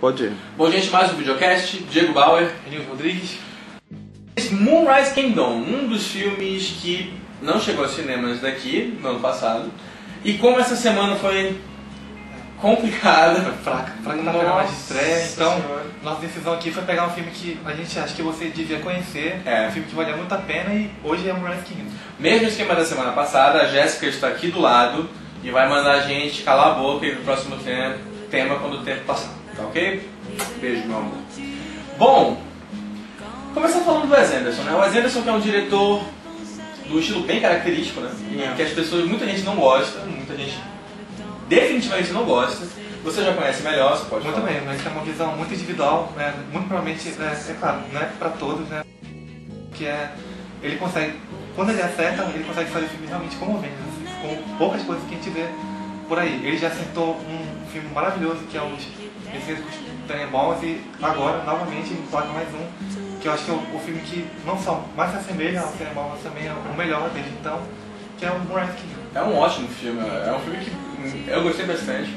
Pode ir. Bom, gente, mais um videocast. Diego Bauer. Renilson Rodrigues. Moonrise Kingdom, um dos filmes que não chegou aos cinemas daqui no ano passado. E como essa semana foi complicada. Foi fraca, fraca pegar mais de estreia. Então, Senhora. nossa decisão aqui foi pegar um filme que a gente acha que você devia conhecer. É. Um filme que valia muito a pena e hoje é Moonrise Kingdom. Mesmo esquema da semana passada, a Jéssica está aqui do lado e vai mandar a gente calar a boca e no próximo tema, tema quando o tempo passar. Tá ok? Beijo, meu amor. Bom, começar falando do Wes Anderson, né? O Wes Anderson que é um diretor do estilo bem característico, né? É. que as pessoas, muita gente não gosta, muita gente definitivamente não gosta. Você já conhece melhor, você pode Muito falar. bem, mas tem uma visão muito individual, né? muito provavelmente, é, é claro, não é pra todos, né? Que é, ele consegue, quando ele acerta, ele consegue fazer filmes realmente comoventes, assim, com poucas coisas que a gente vê por aí. Ele já acertou um filme maravilhoso que é Os Messias Tenenbaums e agora, novamente, ele placa mais um, que eu acho que é o, o filme que não só mais se assemelha ao Tenenbaum, mas também é o melhor desde então, que é o Moonrise Kingdom. É um ótimo filme, é um filme que eu gostei bastante.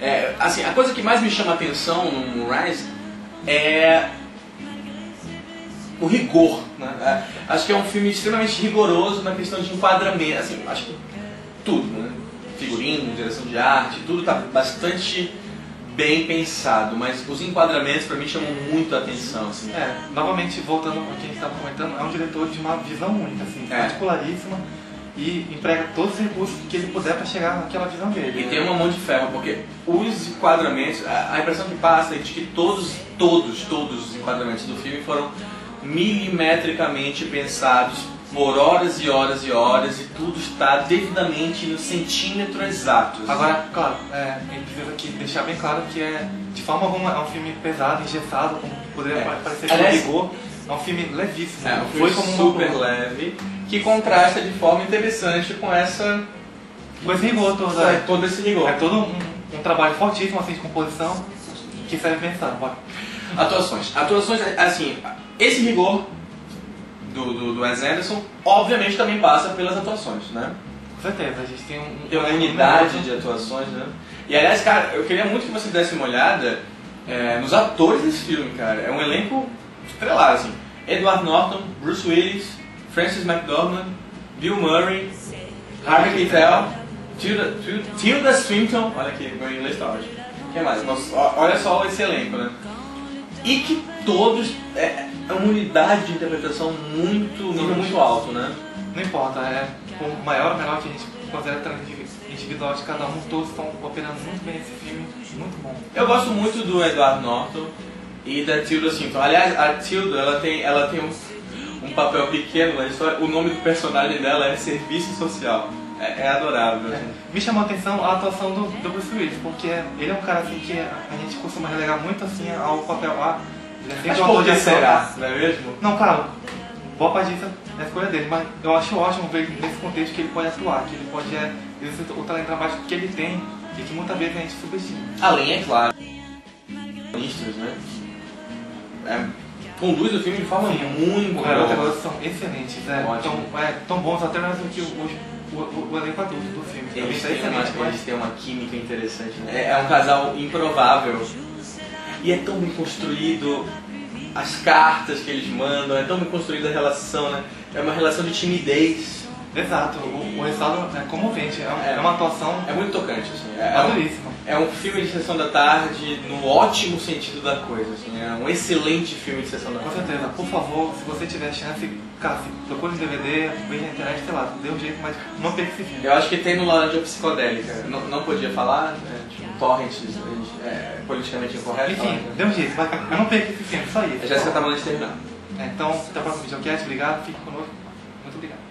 É, assim, a coisa que mais me chama a atenção no Moonrise é o rigor. Né? É, Acho que é um filme extremamente rigoroso na questão de enquadramento. Assim, acho que tudo, né? Figurino, direção de arte, tudo está bastante bem pensado, mas os enquadramentos para mim chamam muito a atenção. Assim. É, novamente, voltando ao que a gente estava comentando, é um diretor de uma visão única, assim, É. particularíssima e emprega todos os recursos que ele puder para chegar naquela visão dele. E tem uma mão de ferro, porque os enquadramentos, a a impressão que passa é de que todos, todos, todos os enquadramentos do filme foram milimetricamente pensados por horas e horas e horas e tudo está devidamente no centímetro exato. assim. Agora, claro, é, a gente precisa aqui deixar bem claro que é, de forma alguma, é um filme pesado, engessado, como poderia É. pa- parecer com Aliás- rigor. É um filme levíssimo. é, um não filme foi como super uma, leve que contrasta de forma interessante com essa com esse rigor todo. é, É, todo esse rigor. é todo um, um trabalho fortíssimo assim, de composição que serve pensar. Bora. Atuações. Atuações, assim, esse rigor do, do, do Wes Anderson, obviamente também passa pelas atuações, né? Com certeza, a gente tem um... Tem uma um- unidade de atuações, né? E aliás, cara, eu queria muito que você desse uma olhada é, nos atores desse filme, cara. É um elenco estrelado, assim. Edward Norton, Bruce Willis, Francis McDormand, Bill Murray, Harvey Keitel, Tilda, Tilda, Swinton, olha aqui, meu inglês tá ótimo. Quem mais? Nossa, olha só esse elenco, né? E que todos é é uma unidade de interpretação muito, nível muito alto, né? Não importa, é o maior ou menor que a gente considera individual de cada um, todos estão operando muito bem esse filme, muito bom. Eu gosto muito do Edward Norton e da Tilda Swinton. Aliás, a Tilda ela tem, ela tem um, um papel pequeno na história. O nome do personagem dela é Serviço Social. É, é adorável. assim. Me chamou a atenção a atuação do, do Bruce Willis, porque ele é um cara assim que a gente costuma relegar muito assim ao papel A. É Mas por que será? Não é mesmo? Não, claro, boa parte disso é a escolha dele, mas eu acho ótimo ver nesse contexto que ele pode atuar, que ele pode é, exercer o talento dramático que ele tem e que muitas vezes a gente subestima. Além, é claro, ministros, né? É, conduz o filme de forma muito O garoto e a boa. garota são excelentes, é, Ótimo. tão, é, tão bons até mais do que o, o, o, o elenco adulto do filme. Eles tá têm, uma, excelente, mas eles têm uma química interessante. Né? É, é um casal improvável. E é tão bem construído as cartas que eles mandam, é tão bem construída a relação, né? É uma relação de timidez. Exato, o, o resultado é comovente, é, É. é uma atuação É muito tocante, assim. É, é um, maduríssima. é um filme de sessão da tarde no ótimo sentido da coisa, assim. É um excelente filme de sessão da Com tarde. certeza, por favor, se você tiver chance, cara, se procure um DVD, veja na internet, sei lá, dê um jeito, mas não perca esse filme. Eu acho que tem no Laranja Psicodélica. Não, não podia falar, né? Tipo, torrent é, politicamente incorreto. Enfim, falar, né? dê um jeito, mas não perca esse filme, só isso. A Jéssica tá mandando terminar. É, então, até o próximo videocast, obrigado, fique conosco, muito obrigado.